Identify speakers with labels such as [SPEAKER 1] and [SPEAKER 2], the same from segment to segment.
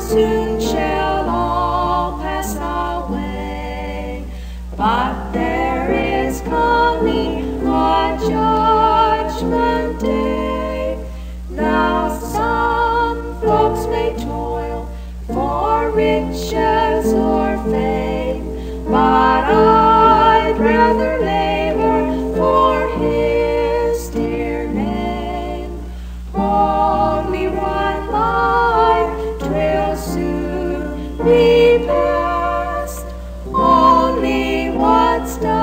[SPEAKER 1] soon shall all pass away, but there is coming a judgment day. Now some may toil for riches or fame, but
[SPEAKER 2] Stop.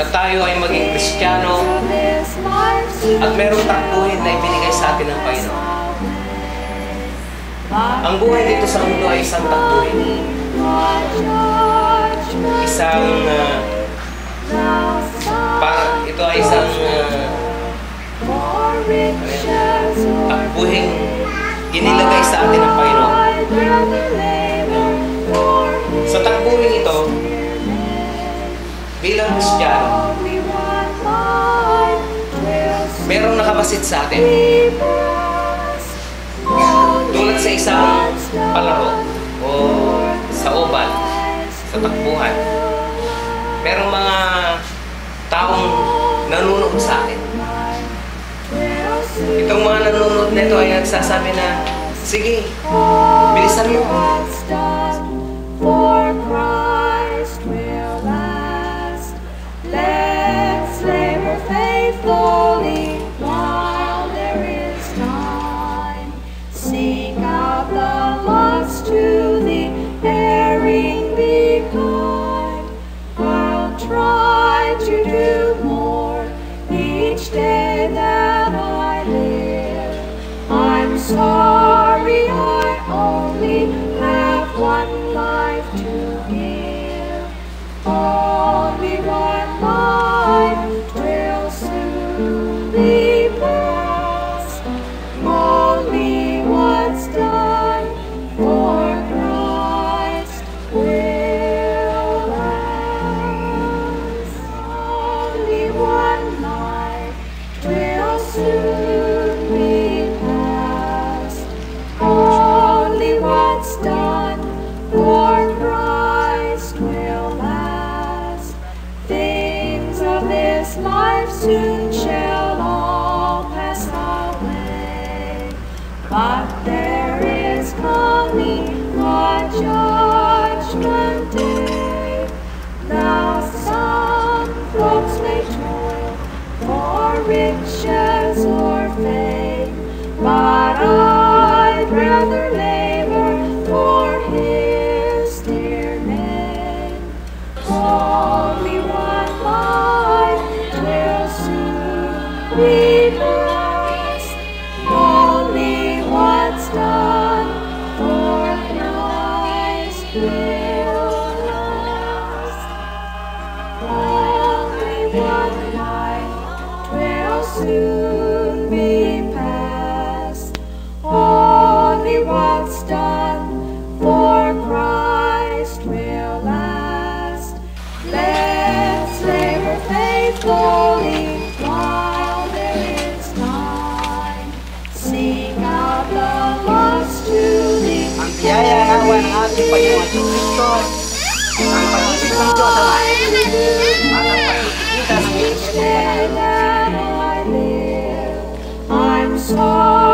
[SPEAKER 2] Na
[SPEAKER 3] tayo ay maging Kristiyano at merong takbuhin na ibinigay sa atin ng Panginoon. Ang buhay dito sa mundo ay isang takbuhin. Isang, uh, para, ito ay isang uh, takbuhin inilagay sa atin ng Panginoon. Sa takbuhin ito, bilang Kristiyano, merong nakabasit sa atin. Tulad sa isang palaro o sa oval, sa takbuhan. Merong mga taong nanonood sa atin. Itong mga nanonood nito ay nagsasabi na, Sige, bilisan mo.
[SPEAKER 1] Life soon shall all pass away. But there is coming a judgment day. Now some folks may toil for riches or fame, but I'd rather labor What's done for Christ will last. Let's labor faithfully while there is time. Seek out the lost to the
[SPEAKER 4] Ang biyaya ng awa ng ating Panginoon Kristo, ang pag-ibig ng Diyos Ama, at ang pagkikita ng
[SPEAKER 1] each
[SPEAKER 4] Espiritu
[SPEAKER 1] day
[SPEAKER 4] Santo.
[SPEAKER 1] that I live. I'm sorry